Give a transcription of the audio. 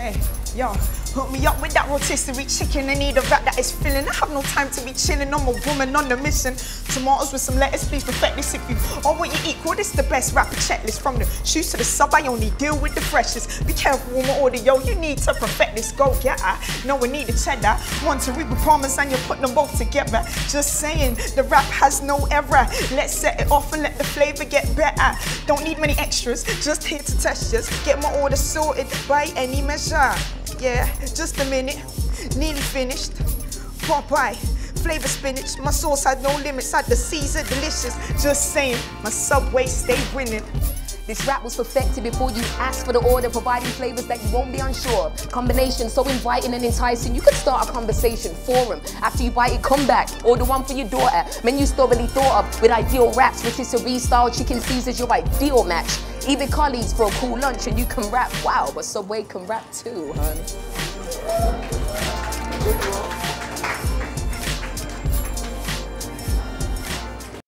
Hey, yo, hook me up with that rotisserie chicken. I need a rap that is filling. I have no time to be chilling. I'm a woman on a mission. Tomatoes with some lettuce, please perfect this if you are what you equal. This the best rapper checklist. From the shoes to the sub, I only deal with the freshest. Be careful with my order, yo. You need to perfect this. Go get her. No, we need a cheddar. One to reap a promise and you put them both together. Just saying, the rap has no error. Let's set it off and let the flavor get better. Don't need many extras, just here to test just Get my order sorted by any measure. Yeah, just a minute, nearly finished. Popeye, flavor spinach. My sauce had no limits, had the Caesar delicious. Just saying, my Subway stay winning. This rap was perfected before you asked for the order, providing flavors that you won't be unsure of. Combination so inviting and enticing, you could start a conversation forum. After you bite it, come back. Order one for your daughter. Menus thoroughly thought of with ideal wraps, rotisserie style chicken Caesars, your ideal match. Even colleagues for a cool lunch and you can rap. Wow, but Subway can rap too, hun.